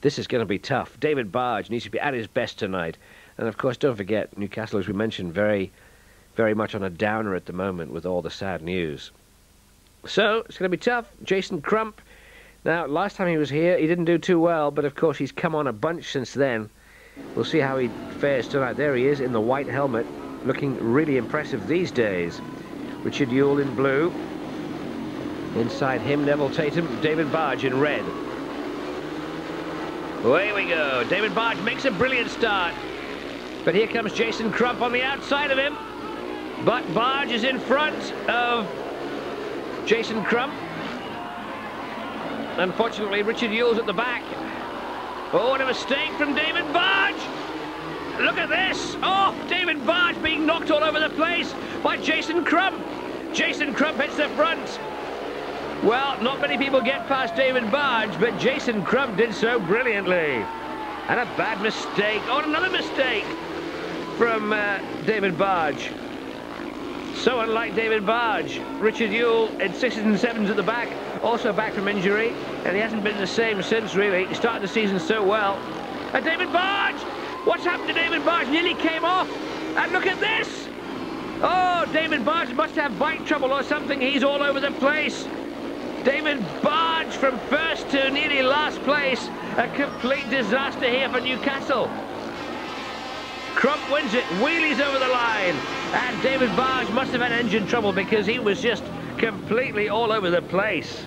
This is going to be tough. David Bargh needs to be at his best tonight. And of course, don't forget, Newcastle, as we mentioned, very, very much on a downer at the moment with all the sad news. So, it's going to be tough. Jason Crump. Now, last time he was here, he didn't do too well, but of course he's come on a bunch since then. We'll see how he fares tonight. There he is in the white helmet, looking really impressive these days. Richard Juul in blue. Inside him, Neville Tatum, David Bargh in red. Away we go. David Bargh makes a brilliant start. But here comes Jason Crump on the outside of him. But Bargh is in front of Jason Crump. Unfortunately, Richard Juul's at the back. Oh, what a mistake from David Bargh! Look at this! Oh, David Bargh being knocked all over the place by Jason Crump. Jason Crump hits the front. Well, not many people get past David Bargh, but Jason Crump did so brilliantly. And a bad mistake. Oh, another mistake from uh, David Bargh. So unlike David Bargh, Richard Juul in sixes and sevens at the back, also back from injury, and he hasn't been the same since, really. He started the season so well. And David Bargh! What's happened to David Bargh? Nearly came off. And look at this! Oh, David Bargh must have bike trouble or something. He's all over the place. David Bargh from first to nearly last place. A complete disaster here for Newcastle. Crump wins it, wheelies over the line. And David Bargh must have had engine trouble because he was just completely all over the place.